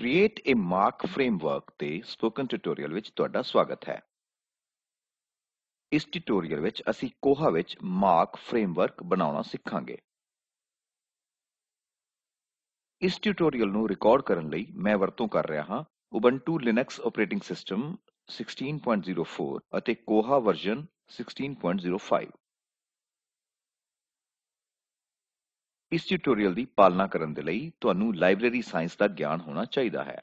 Create a MARC framework ਤੇ spoken tutorial ਵਿੱਚ ਤੁਹਾਡਾ ਸਵਾਗਤ ਹੈ। ਇਸ ਟਿਊਟੋਰੀਅਲ ਵਿੱਚ ਅਸੀਂ ਕੋਹਾ ਵਿੱਚ ਮਾਰਕ ਫਰੇਮਵਰਕ ਬਣਾਉਣਾ ਸਿੱਖਾਂਗੇ। ਇਸ ਟਿਊਟੋਰੀਅਲ ਨੂੰ ਰਿਕਾਰਡ ਕਰਨ ਲਈ ਮੈਂ ਵਰਤੋਂ ਕਰ ਰਿਹਾ ਹਾਂ ਉਬੰਟੂ ਲਿਨਕਸ ਆਪਰੇਟਿੰਗ ਸਿਸਟਮ 16.04 ਅਤੇ ਕੋਹਾ ਵਰਜ਼ਨ 16.05 ਇਸ ਟਿਊਟੋਰੀਅਲ ਦੀ ਪਾਲਣਾ ਕਰਨ ਦੇ ਲਈ ਤੁਹਾਨੂੰ ਲਾਇਬ੍ਰੇਰੀ ਸਾਇੰਸ ਦਾ ਗਿਆਨ ਹੋਣਾ ਚਾਹੀਦਾ ਹੈ।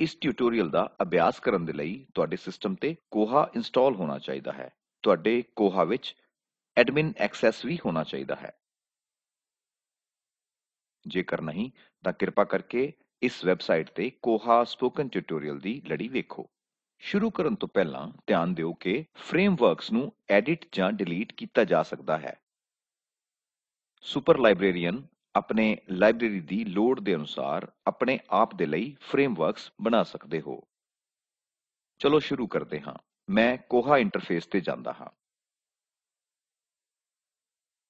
ਇਸ ਟਿਊਟੋਰੀਅਲ ਦਾ ਅਭਿਆਸ ਕਰਨ ਦੇ ਲਈ ਤੁਹਾਡੇ ਸਿਸਟਮ ਤੇ ਕੋਹਾ ਇੰਸਟਾਲ ਹੋਣਾ ਚਾਹੀਦਾ ਹੈ। ਤੁਹਾਡੇ ਕੋਹਾ ਵਿੱਚ ਐਡਮਿਨ ਐਕਸੈਸ ਵੀ ਹੋਣਾ ਚਾਹੀਦਾ ਹੈ। ਜੇਕਰ ਨਹੀਂ, ਤਾਂ ਕਿਰਪਾ ਕਰਕੇ ਇਸ ਵੈਬਸਾਈਟ ਤੇ ਕੋਹਾ ਸਪੋਕਨ ਟਿਊਟੋਰੀਅਲ ਦੀ ਲੜੀ ਵੇਖੋ। ਸ਼ੁਰੂ ਕਰਨ ਤੋਂ ਪਹਿਲਾਂ ਧਿਆਨ ਦਿਓ ਕਿ ਫਰੇਮਵਰਕਸ ਨੂੰ ਐਡਿਟ ਜਾਂ ਡਿਲੀਟ ਕੀਤਾ ਜਾ ਸਕਦਾ ਹੈ। ਸੁਪਰ ਲਾਇਬ੍ਰੇਰੀਅਨ ਆਪਣੇ ਲਾਇਬ੍ਰੇਰੀ ਦੀ ਲੋੜ ਦੇ ਅਨੁਸਾਰ ਆਪਣੇ ਆਪ ਦੇ ਲਈ ਫਰੇਮਵਰਕਸ ਬਣਾ ਸਕਦੇ ਹੋ। ਚਲੋ ਸ਼ੁਰੂ ਕਰਦੇ ਹਾਂ। ਮੈਂ ਕੋਹਾ ਇੰਟਰਫੇਸ ਤੇ ਜਾਂਦਾ ਹਾਂ।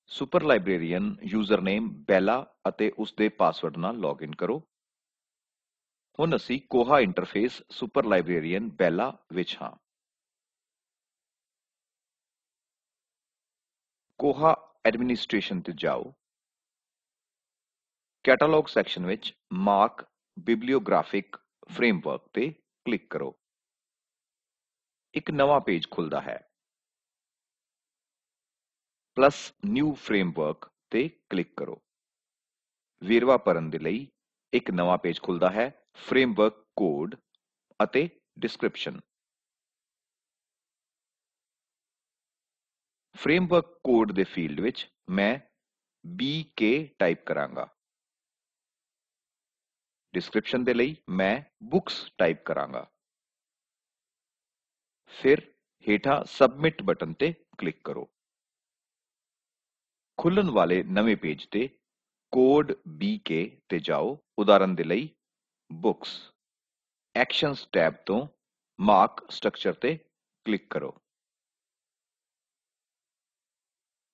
ਸੁਪਰ ਲਾਇਬ੍ਰੇਰੀਅਨ ਯੂਜ਼ਰਨੇਮ ਬੈਲਾ ਅਤੇ ਉਸ ਦੇ ਪਾਸਵਰਡ ਨਾਲ ਲੌਗਇਨ ਕਰੋ। ਹੁਣ ਅਸੀਂ ਕੋਹਾ ਇੰਟਰਫੇਸ ਸੁਪਰ ਲਾਇਬ੍ਰੇਰੀਅਨ ਬੈਲਾ ਵਿੱਚ ਹਾਂ। ਕੋਹਾ ਐਡਮਿਨਿਸਟ੍ਰੇਸ਼ਨ ਤੇ ਜਾਓ। ਕੈਟਾਲੌਗ ਸੈਕਸ਼ਨ ਵਿੱਚ ਮਾਰਕ ਬਿਬਲੀਓਗ੍ਰਾਫਿਕ ਫਰੇਮਵਰਕ ਤੇ ਕਲਿੱਕ ਕਰੋ। ਇੱਕ ਨਵਾਂ ਪੇਜ ਖੁੱਲਦਾ ਹੈ। ਪਲੱਸ ਨਿਊ ਫਰੇਮਵਰਕ ਤੇ ਕਲਿੱਕ ਕਰੋ। ਵੇਰਵਾ ਭਰਨ ਦੇ ਲਈ ਇੱਕ ਨਵਾਂ ਪੇਜ ਖੁੱਲਦਾ ਹੈ। ਫਰੇਮਵਰਕ ਕੋਡ ਅਤੇ ਡਿਸਕ੍ਰਿਪਸ਼ਨ ਫਰੇਮਵਰਕ ਕੋਡ ਦੇ ਫੀਲਡ ਵਿੱਚ ਮੈਂ BK ਟਾਈਪ ਕਰਾਂਗਾ। ਡਿਸਕ੍ਰਿਪਸ਼ਨ ਦੇ ਲਈ ਮੈਂ ਬੁక్స్ ਟਾਈਪ ਕਰਾਂਗਾ। ਫਿਰ ਹੇਠਾਂ ਸਬਮਿਟ ਬਟਨ ਤੇ ਕਲਿੱਕ ਕਰੋ। ਖੁੱਲਣ ਵਾਲੇ ਨਵੇਂ ਪੇਜ ਤੇ ਕੋਡ BK ਤੇ ਜਾਓ। ਉਦਾਹਰਨ ਦੇ ਲਈ ਬੁక్స్ ਐਕਸ਼ਨਸ ਟੈਬ ਤੋਂ ਮਾਰਕ ਸਟਰਕਚਰ ਤੇ ਕਲਿੱਕ ਕਰੋ।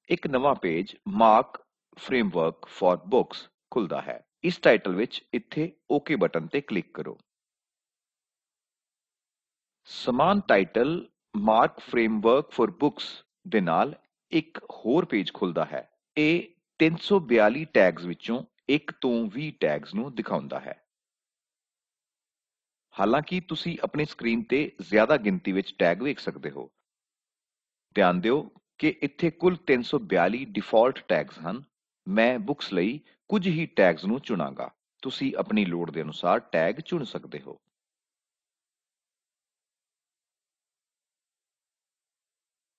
ਇੱਕ ਨਵਾਂ page MARC framework for books ਖੁੱਲਦਾ ਹੈ। ਇਸ ਟਾਈਟਲ ਵਿੱਚ ਇੱਥੇ ਓਕੇ ਬਟਨ ਤੇ ਕਲਿੱਕ ਕਰੋ। ਸਮਾਨ title MARC framework for books ਦੇ ਨਾਲ ਇੱਕ ਹੋਰ ਪੇਜ ਖੁੱਲਦਾ ਹੈ। ਇਹ 342 ਟੈਗਸ ਵਿੱਚੋਂ 1 ਤੋਂ 20 ਟੈਗਸ ਨੂੰ ਦਿਖਾਉਂਦਾ ਹੈ। ਹਾਲਾਂਕਿ ਤੁਸੀਂ ਆਪਣੀ ਸਕਰੀਨ ਤੇ ਜ਼ਿਆਦਾ ਗਿਣਤੀ ਵਿੱਚ ਟੈਗ ਵੇਖ ਸਕਦੇ ਹੋ। ਧਿਆਨ ਦਿਓ ਕਿ ਇੱਥੇ ਕੁੱਲ 342 ਡਿਫਾਲਟ ਟੈਗਸ ਹਨ। ਮੈਂ ਬੁక్స్ ਲਈ ਕੁਝ ਹੀ ਟੈਗਸ ਨੂੰ ਚੁਣਾਂਗਾ। ਤੁਸੀਂ ਆਪਣੀ ਲੋੜ ਦੇ ਅਨੁਸਾਰ ਟੈਗ ਚੁਣ ਸਕਦੇ ਹੋ।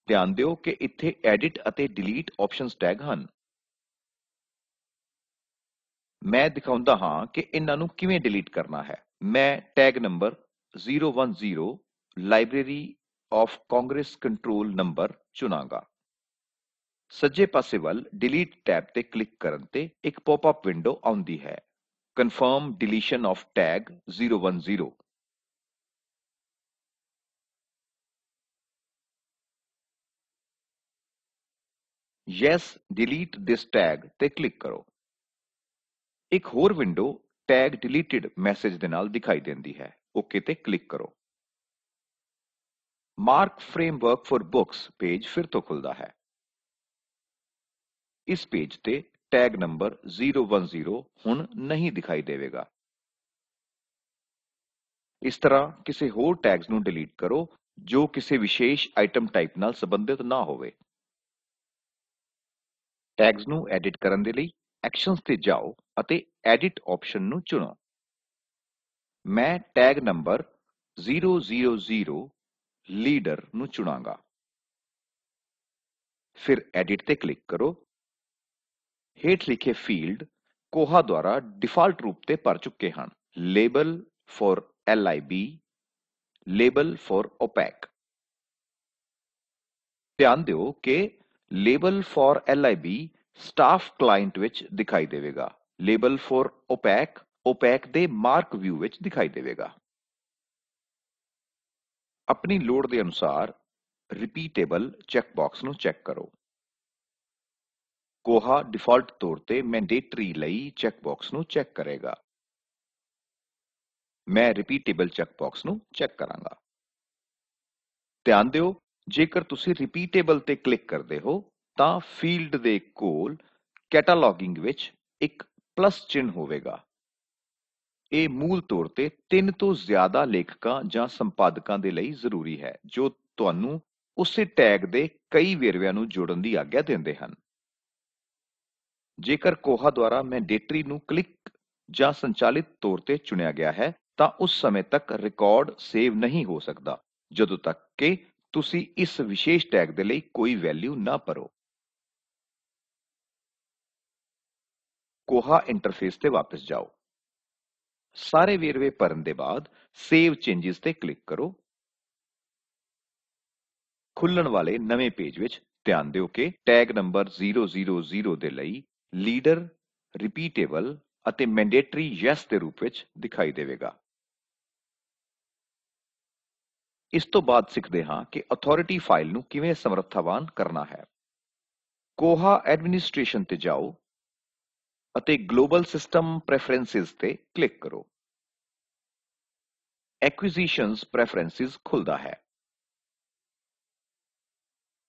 ਧਿਆਨ ਦਿਓ ਕਿ ਇੱਥੇ ਐਡਿਟ ਅਤੇ ਡਿਲੀਟ ਆਪਸ਼ਨਸ ਟੈਗ ਹਨ। ਮੈਂ ਦਿਖਾਉਂਦਾ ਹਾਂ ਕਿ ਇਹਨਾਂ ਨੂੰ ਕਿਵੇਂ ਡਿਲੀਟ ਕਰਨਾ ਹੈ। ਮੈਂ tag number 010 library of Congress control number ਚੁਣਾਂਗਾ। ਸੱਜੇ ਪਾਸੇ ਵੱਲ ਡਿਲੀਟ ਟੈਬ ਤੇ ਕਲਿੱਕ ਕਰਨ ਤੇ ਇੱਕ ਪੌਪਅਪ ਵਿੰਡੋ ਆਉਂਦੀ ਹੈ। Confirm deletion of tag 010 yes delete this tag ਤੇ ਕਲਿੱਕ ਕਰੋ। ਇੱਕ ਹੋਰ ਵਿੰਡੋ ਟੈਗ ਡਿਲੀਟਡ ਮੈਸੇਜ ਦੇ ਨਾਲ ਦਿਖਾਈ ਦਿੰਦੀ ਹੈ। ਓਕੇ ਤੇ ਕਲਿੱਕ ਕਰੋ। MARC framework for books page ਫਿਰ ਤੋਂ ਖੁੱਲਦਾ ਹੈ। ਇਸ ਪੇਜ ਤੇ ਟੈਗ ਨੰਬਰ 010 ਹੁਣ ਨਹੀਂ ਦਿਖਾਈ ਦੇਵੇਗਾ। ਇਸ ਤਰ੍ਹਾਂ ਕਿਸੇ ਹੋਰ ਟੈਗਸ ਨੂੰ ਡਿਲੀਟ ਕਰੋ ਜੋ ਕਿਸੇ ਵਿਸ਼ੇਸ਼ ਆਈਟਮ ਟਾਈਪ ਨਾਲ ਸੰਬੰਧਿਤ ਨਾ ਹੋਵੇ। ਟੈਗਸ ਨੂੰ ਐਡਿਟ ਕਰਨ ਦੇ ਲਈ ਐਕਸ਼ਨਸ ਤੇ ਜਾਓ ਅਤੇ ਐਡਿਟ ਆਪਸ਼ਨ ਨੂੰ ਚੁਣੋ। ਮੈਂ ਟੈਗ ਨੰਬਰ 000 ਲੀਡਰ ਨੂੰ ਚੁਣਾਂਗਾ। ਫਿਰ ਐਡਿਟ ਤੇ ਕਲਿੱਕ ਕਰੋ ਹੇਠ ਲਿਖੇ ਫੀਲਡ ਕੋਹਾ ਦੁਆਰਾ ਡਿਫਾਲਟ ਰੂਪ ਤੇ ਭਰ ਚੁੱਕੇ ਹਨ। Label for LIB label for OPEC ਧਿਆਨ ਦਿਓ ਕਿ label for LIB staff client ਵਿੱਚ ਦਿਖਾਈ ਦੇਵੇਗਾ। ਲੇਬਲ ਫॉर OPEC OPEC ਦੇ ਮਾਰਕ ਵਿਊ ਵਿੱਚ ਦਿਖਾਈ ਦੇਵੇਗਾ। ਆਪਣੀ ਲੋੜ ਦੇ ਅਨੁਸਾਰ ਰਿਪੀਟੇਬਲ ਚੈੱਕ ਬਾਕਸ ਨੂੰ ਚੈੱਕ ਕਰੋ। ਕੋਹਾ ਡਿਫਾਲਟ ਤੌਰ ਤੇ ਮੈਂਡੇਟਰੀ ਲਈ ਚੈੱਕ ਬਾਕਸ ਨੂੰ ਚੈੱਕ ਕਰੇਗਾ। ਮੈਂ ਰਿਪੀਟੇਬਲ ਚੈੱਕ ਬਾਕਸ ਨੂੰ ਚੈੱਕ ਕਰਾਂਗਾ। ਧਿਆਨ ਦਿਓ, ਜੇਕਰ ਤੁਸੀਂ ਰਿਪੀਟੇਬਲ ਤੇ ਕਲਿੱਕ ਕਰਦੇ ਹੋ, ਤਾਂ ਫੀਲਡ ਦੇ ਕੋਲ ਕੈਟਾਲੋਗਿੰਗ ਵਿੱਚ ਇੱਕ ਪਲੱਸ ਚਿੰਨ੍ਹ ਹੋਵੇਗਾ। ਇਹ ਮੂਲ ਤੌਰ ਤੇ ਤਿੰਨ ਤੋਂ ਜ਼ਿਆਦਾ ਲੇਖਕਾਂ ਜਾਂ ਸੰਪਾਦਕਾਂ ਦੇ ਲਈ ਜ਼ਰੂਰੀ ਹੈ, ਜੋ ਤੁਹਾਨੂੰ ਉਸੇ ਟੈਗ ਦੇ ਕਈ ਵੇਰਵਿਆਂ ਨੂੰ ਜੋੜਨ ਦੀ ਆਗਿਆ ਦਿੰਦੇ ਹਨ। ਜੇਕਰ ਕੋਹਾ ਦੁਆਰਾ ਮੈਂਡੇਟਰੀ ਨੂੰ ਕਲਿੱਕ ਜਾਂ ਸੰਚਾਲਿਤ ਤੌਰ ਤੇ ਚੁਣਿਆ ਗਿਆ ਹੈ, ਤਾਂ ਉਸ ਸਮੇਂ ਤੱਕ ਰਿਕਾਰਡ ਸੇਵ ਨਹੀਂ ਹੋ ਸਕਦਾ, ਜਦੋਂ ਤੱਕ ਕਿ ਤੁਸੀਂ ਇਸ ਵਿਸ਼ੇਸ਼ ਟੈਗ ਦੇ ਲਈ ਕੋਈ ਵੈਲਿਊ ਨਾ ਭਰੋ। ਕੋਹਾ ਇੰਟਰਫੇਸ ਤੇ ਵਾਪਸ ਜਾਓ। ਸਾਰੇ ਵੇਰਵੇ ਭਰਨ ਦੇ ਬਾਅਦ ਸੇਵ ਚੇਂਜਸ ਤੇ ਕਲਿੱਕ ਕਰੋ। ਖੁੱਲਣ ਵਾਲੇ ਨਵੇਂ ਪੇਜ ਵਿੱਚ ਧਿਆਨ ਦਿਓ ਕਿ ਟੈਗ ਨੰਬਰ 000 ਦੇ ਲਈ ਲੀਡਰ ਰਿਪੀਟੇਬਲ ਅਤੇ ਮੈਂਡੇਟਰੀ ਯੈਸ ਦੇ ਰੂਪ ਵਿੱਚ ਦਿਖਾਈ ਦੇਵੇਗਾ। ਇਸ ਤੋਂ ਬਾਅਦ ਸਿੱਖਦੇ ਹਾਂ ਕਿ ਅਥਾਰਟੀ ਫਾਈਲ ਨੂੰ ਕਿਵੇਂ ਸਮਰੱਥਾਵਾਨ ਕਰਨਾ ਹੈ। ਕੋਹਾ ਐਡਮਿਨਿਸਟ੍ਰੇਸ਼ਨ ਤੇ ਜਾਓ ਅਤੇ ਗਲੋਬਲ ਸਿਸਟਮ ਪ੍ਰੈਫਰੈਂਸਸ ਤੇ ਕਲਿੱਕ ਕਰੋ। ਐਕੁਜ਼ੀਸ਼ਨਸ ਪ੍ਰੈਫਰੈਂਸਸ ਖੁੱਲਦਾ ਹੈ।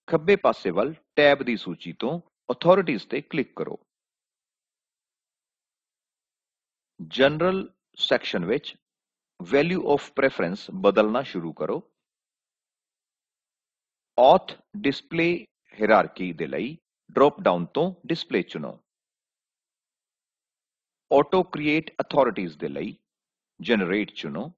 ਖੱਬੇ ਪਾਸੇ ਵੱਲ ਟੈਬ ਦੀ ਸੂਚੀ ਤੋਂ ਅਥਾਰਟੀਜ਼ ਤੇ ਕਲਿੱਕ ਕਰੋ। ਜਨਰਲ ਸੈਕਸ਼ਨ ਵਿੱਚ ਵੈਲਿਊ ਆਫ ਪ੍ਰੈਫਰੈਂਸ ਬਦਲਣਾ ਸ਼ੁਰੂ ਕਰੋ auth display hierarchy ਦੇ ਲਈ ਡ੍ਰੌਪ ਡਾਊਨ ਤੋਂ ਡਿਸਪਲੇ ਚੁਣੋ auto create authorities ਦੇ ਲਈ generate ਚੁਣੋ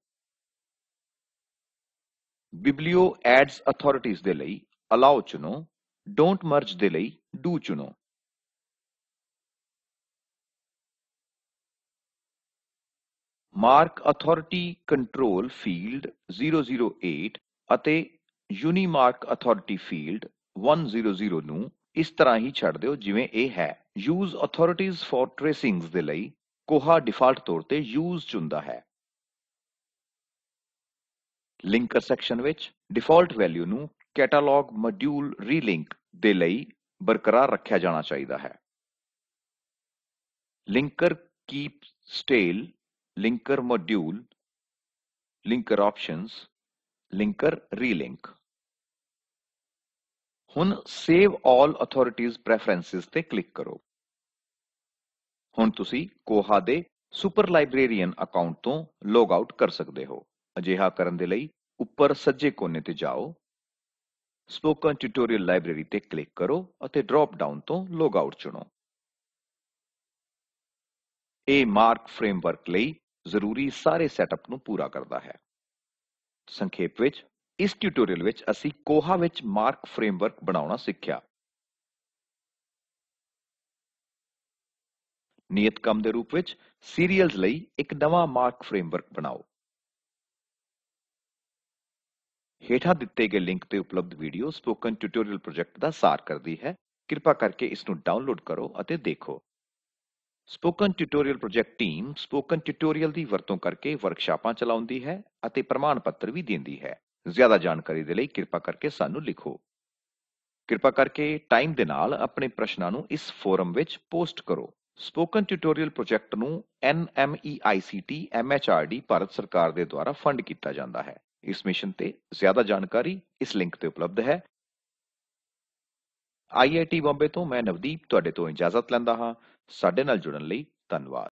biblio adds authorities ਦੇ ਲਈ allow ਚੁਣੋ don't merge ਦੇ ਲਈ do ਚੁਣੋ ਮਾਰਕ ਅਥਾਰਟੀ ਕੰਟਰੋਲ ਫੀਲਡ 008 ਅਤੇ ਯੂਨੀਮਾਰਕ ਅਥਾਰਟੀ ਫੀਲਡ 100 ਨੂੰ ਇਸ ਤਰ੍ਹਾਂ ਹੀ ਛੱਡ ਦਿਓ ਜਿਵੇਂ ਇਹ ਹੈ। ਯੂਜ਼ ਅਥਾਰਟੀਜ਼ ਫॉर ਟ੍ਰੇਸਿੰਗਸ ਦੇ ਲਈ ਕੋਹਾ ਡਿਫਾਲਟ ਤੌਰ ਤੇ ਯੂਜ਼ ਚੁਣਦਾ ਹੈ। ਲਿੰਕਰ ਸੈਕਸ਼ਨ ਵਿੱਚ ਡਿਫਾਲਟ ਵੈਲਿਊ ਨੂੰ ਕੈਟਾਲੌਗ ਮੋਡਿਊਲ ਰੀਲਿੰਕ ਦੇ ਲਈ ਬਰਕਰਾਰ ਰੱਖਿਆ ਜਾਣਾ ਚਾਹੀਦਾ ਹੈ। Linker keep stale linker module linker options linker relink ਹੁਣ ਸੇਵ ਆਲ ਅਥਾਰਟੀਜ਼ ਪ੍ਰੈਫਰੈਂਸਸ ਤੇ ਕਲਿੱਕ ਕਰੋ। ਹੁਣ ਤੁਸੀਂ ਕੋਹਾ ਦੇ ਸੁਪਰ ਲਾਇਬ੍ਰੇਰੀਅਨ ਅਕਾਊਂਟ ਤੋਂ ਲੌਗ ਆਊਟ ਕਰ ਸਕਦੇ ਹੋ। ਅਜਿਹਾ ਕਰਨ ਦੇ ਲਈ ਉੱਪਰ ਸੱਜੇ ਕੋਨੇ ਤੇ ਜਾਓ। ਸਪੋਕਨ ਟਿਊਟੋਰੀਅਲ ਲਾਇਬ੍ਰੇਰੀ ਤੇ ਕਲਿੱਕ ਕਰੋ ਅਤੇ ਡ੍ਰੌਪ ਡਾਊਨ ਤੋਂ ਲੌਗ ਆਊਟ ਚੁਣੋ। ਇਹ ਮਾਰਕ ਫਰੇਮਵਰਕ ਲਈ ਜ਼ਰੂਰੀ ਸਾਰੇ ਸੈਟਅਪ ਨੂੰ ਪੂਰਾ ਕਰਦਾ ਹੈ। ਸੰਖੇਪ ਵਿੱਚ, ਇਸ ਟਿਊਟੋਰੀਅਲ ਵਿੱਚ ਅਸੀਂ ਕੋਹਾ ਵਿੱਚ ਮਾਰਕ ਫਰੇਮਵਰਕ ਬਣਾਉਣਾ ਸਿੱਖਿਆ। ਨਿਯਤ ਕੰਮ ਦੇ ਰੂਪ ਵਿੱਚ ਸੀਰੀਅਲਜ਼ ਲਈ ਇੱਕ ਨਵਾਂ ਮਾਰਕ ਫਰੇਮਵਰਕ ਬਣਾਓ। ਹੇਠਾਂ ਦਿੱਤੇ ਗਏ ਲਿੰਕ ਤੇ ਉਪਲਬਧ ਵੀਡੀਓ ਸਪੋਕਨ ਟਿਊਟੋਰੀਅਲ ਪ੍ਰੋਜੈਕਟ ਦਾ ਸਾਰ ਕਰਦੀ ਹੈ। ਕਿਰਪਾ ਕਰਕੇ ਇਸ ਨੂੰ ਡਾਊਨਲੋਡ ਕਰੋ ਅਤੇ ਦੇਖੋ। Spoken tutorial project team spoken tutorial ਦੀ ਵਰਤੋਂ ਕਰਕੇ ਵਰਕਸ਼ਾਪਾਂ ਚਲਾਉਂਦੀ ਹੈ ਅਤੇ ਪ੍ਰਮਾਣ ਪੱਤਰ ਵੀ ਦਿੰਦੀ ਹੈ। ਜ਼ਿਆਦਾ ਜਾਣਕਾਰੀ ਦੇ ਲਈ ਕਿਰਪਾ ਕਰਕੇ ਸਾਨੂੰ ਲਿਖੋ। ਕਿਰਪਾ ਕਰਕੇ ਟਾਈਮ ਦੇ ਨਾਲ ਆਪਣੇ ਪ੍ਰਸ਼ਨਾਂ ਨੂੰ ਇਸ ਫੋਰਮ ਵਿੱਚ ਪੋਸਟ ਕਰੋ। ਸਪੋਕਨ ਟਿਊਟੋਰੀਅਲ ਪ੍ਰੋਜੈਕਟ ਨੂੰ NMEICT MHRD ਭਾਰਤ ਸਰਕਾਰ ਦੇ ਦੁਆਰਾ ਫੰਡ ਕੀਤਾ ਜਾਂਦਾ ਹੈ। ਇਸ ਮਿਸ਼ਨ ਤੇ ਜ਼ਿਆਦਾ ਜਾਣਕਾਰੀ ਇਸ ਲਿੰਕ ਤੇ ਉਪਲਬਧ ਹੈ। IIT ਬੰਬੇ ਤੋਂ ਮੈਂ ਨਵਦੀਪ, ਤੁਹਾਡੇ ਤੋਂ ਇਜਾਜ਼ਤ ਲੈਂਦਾ ਹਾਂ। ਸਾਡੇ ਨਾਲ ਜੁੜਨ ਲਈ ਧੰਨਵਾਦ।